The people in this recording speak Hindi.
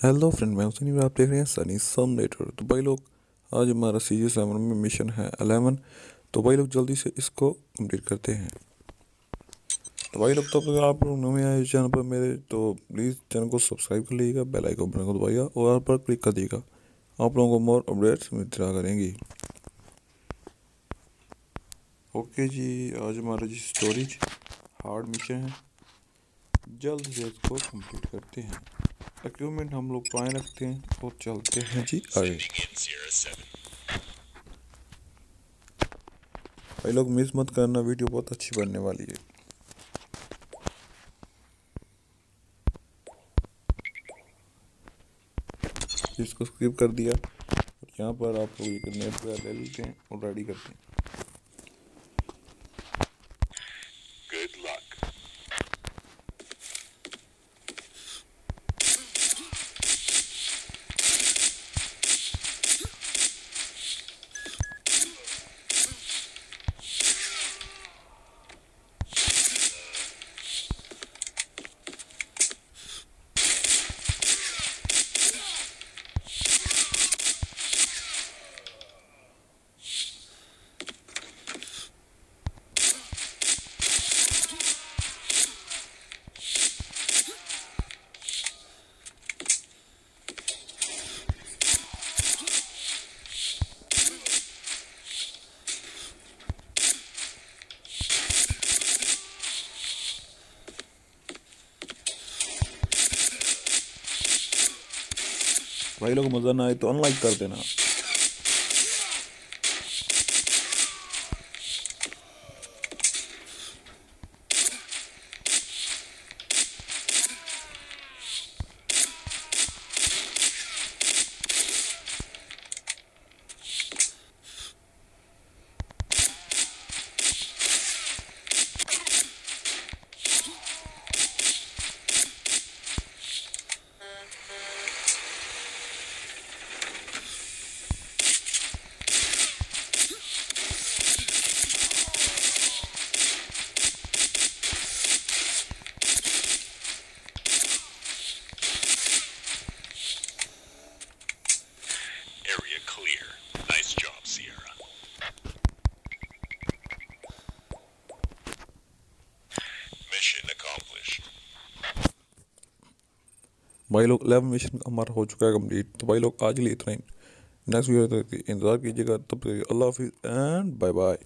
हेलो फ्रेंड मैं हुसैनी आप देख रहे हैं सनी समनेटर तो भाई लोग, आज हमारा सी जी सेवन में मिशन है अलेवन तो भाई लोग, जल्दी से इसको कंप्लीट करते हैं। तो भाई लोग तो अगर आप लोग नए आए चैनल पर मेरे तो प्लीज़ चैनल को सब्सक्राइब कर लीजिएगा बेल आइकन बटन को दबाइएगा और पर क्लिक कर दीजिएगा। आप लोगों को मोर अपडेट्स मिलती रहा करेंगी। ओके जी, आज हमारा जी स्टोरेज हार्ड मिशन है। जल्द से इसको कंप्लीट करते हैं। इक्विपमेंट हम लोग पाए रखते हैं और चलते हैं। जी आगे। भाई लोग मिस मत करना वीडियो बहुत अच्छी बनने वाली है। इसको स्किप कर दिया। और यहाँ पर आप लोग नेट ले लेते हैं और रेडी करते हैं। भाई लोग मज़ा ना आए तो अनलाइक कर देना। भाई लोग अलेवन मिशन हमारा हो चुका है कंप्लीट तो भाई लोग आज लिए इतना ही नेक्स्ट वीडियो तक इंतज़ार कीजिएगा तब तक अल्लाह हाफिज़ एंड बाय बाय